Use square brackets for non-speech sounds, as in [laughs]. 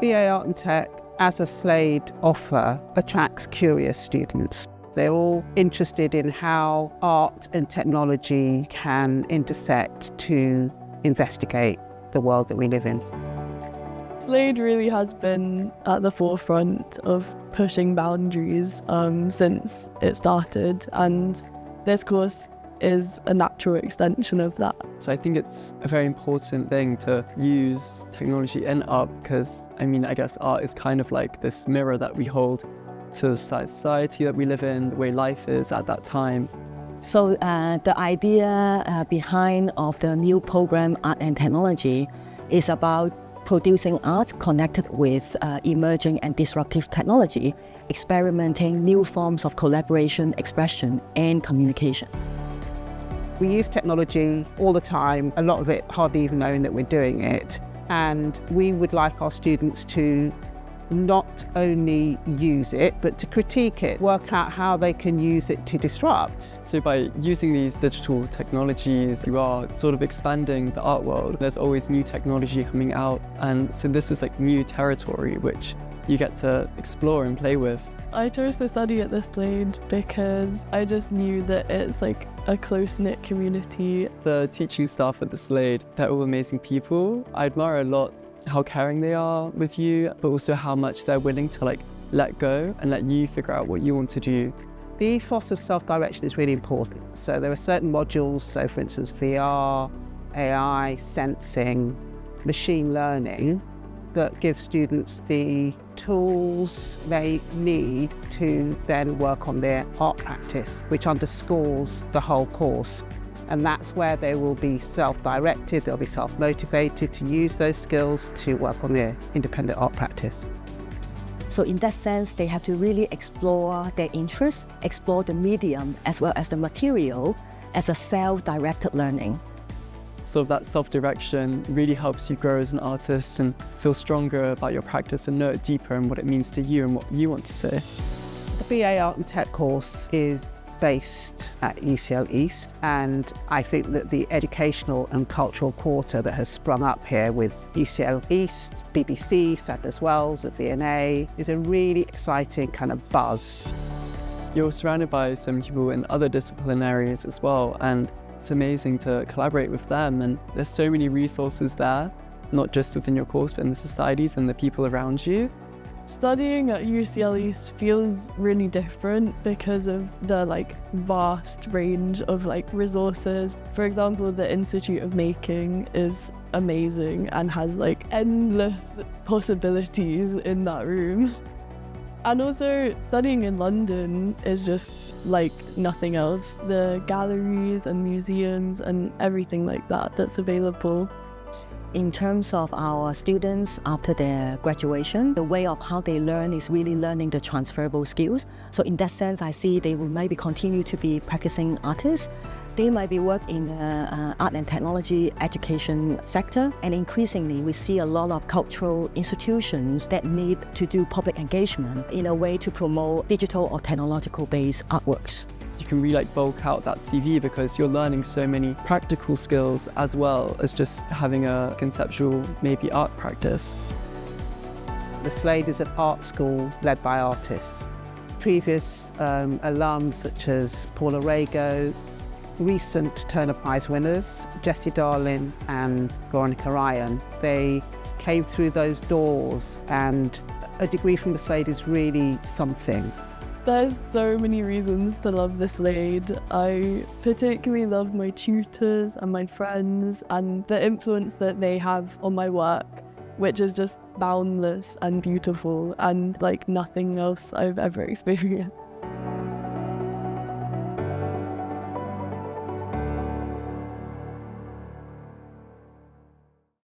BA Art and Tech as a Slade offer attracts curious students. They're all interested in how art and technology can intersect to investigate the world that we live in. Slade really has been at the forefront of pushing boundaries um, since it started, and this course is a natural extension of that. So I think it's a very important thing to use technology in art because, I mean, I guess art is kind of like this mirror that we hold to the society that we live in, the way life is at that time. So uh, the idea uh, behind of the new program, Art and Technology, is about producing art connected with uh, emerging and disruptive technology, experimenting new forms of collaboration, expression, and communication. We use technology all the time, a lot of it hardly even knowing that we're doing it. And we would like our students to not only use it, but to critique it, work out how they can use it to disrupt. So by using these digital technologies, you are sort of expanding the art world. There's always new technology coming out. And so this is like new territory, which you get to explore and play with. I chose to study at the Slade because I just knew that it's like a close knit community. The teaching staff at the Slade, they're all amazing people. I admire a lot how caring they are with you, but also how much they're willing to like let go and let you figure out what you want to do. The ethos of self-direction is really important. So there are certain modules, so for instance VR, AI, sensing, machine learning, mm-hmm. that give students the tools they need to then work on their art practice, which underscores the whole course. And that's where they will be self-directed, they'll be self-motivated to use those skills to work on their independent art practice. So in that sense, they have to really explore their interests, explore the medium as well as the material as a self-directed learning. So that self-direction really helps you grow as an artist and feel stronger about your practice and know it deeper and what it means to you and what you want to say. The BA Art and Tech course is based at UCL East and I think that the educational and cultural quarter that has sprung up here with UCL East, BBC, Sadler's Wells, the V&A is a really exciting kind of buzz. You're surrounded by some people in other discipline areas as well and it's amazing to collaborate with them and there's so many resources there, not just within your course but in the societies and the people around you. Studying at UCL East feels really different because of the like vast range of like resources. For example, the Institute of Making is amazing and has like endless possibilities in that room. And also, studying in London is just like nothing else. The galleries and museums and everything like that that's available in terms of our students after their graduation, the way of how they learn is really learning the transferable skills. So in that sense, I see they will maybe continue to be practicing artists. They might be work in the uh, art and technology education sector. And increasingly, we see a lot of cultural institutions that need to do public engagement in a way to promote digital or technological based artworks can really like bulk out that CV because you're learning so many practical skills as well as just having a conceptual maybe art practice. The Slade is an art school led by artists. Previous um, alums such as Paula Rego, recent Turner Prize winners, Jesse Darling and Veronica Ryan, they came through those doors and a degree from the Slade is really something. There's so many reasons to love this Slade. I particularly love my tutors and my friends and the influence that they have on my work, which is just boundless and beautiful and like nothing else I've ever [laughs] experienced.